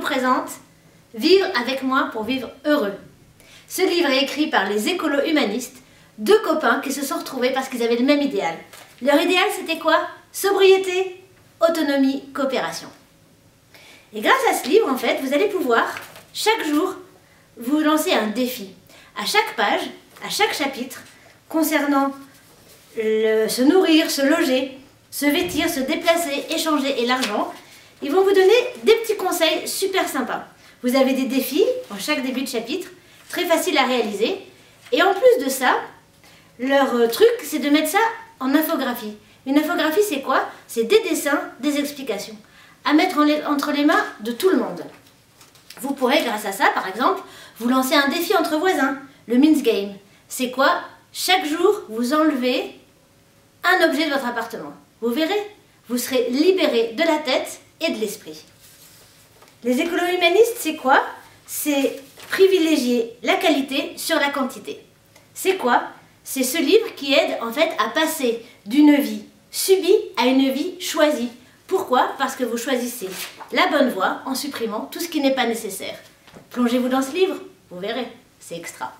présente Vivre avec moi pour vivre heureux. Ce livre est écrit par les écolos humanistes, deux copains qui se sont retrouvés parce qu'ils avaient le même idéal. Leur idéal, c'était quoi? Sobriété, autonomie, coopération. Et grâce à ce livre, en fait, vous allez pouvoir, chaque jour, vous lancer un défi. À chaque page, à chaque chapitre, concernant se nourrir, se loger, se vêtir, se déplacer, échanger et l'argent, ils vont vous donner des petits conseils super sympas. Vous avez des défis en chaque début de chapitre, très faciles à réaliser. Et en plus de ça, leur euh, truc, c'est de mettre ça en infographie. Une infographie, c'est quoi? C'est des dessins, des explications, à mettre entre les mains de tout le monde. Vous pourrez, grâce à ça, par exemple, vous lancer un défi entre voisins, le Min's Game. C'est quoi? Chaque jour, vous enlevez un objet de votre appartement. Vous verrez, vous serez libéré de la tête de l'esprit. Les écolos humanistes, c'est quoi? C'est privilégier la qualité sur la quantité. C'est quoi? C'est ce livre qui aide en fait à passer d'une vie subie à une vie choisie. Pourquoi? Parce que vous choisissez la bonne voie en supprimant tout ce qui n'est pas nécessaire. Plongez-vous dans ce livre, vous verrez, c'est extra.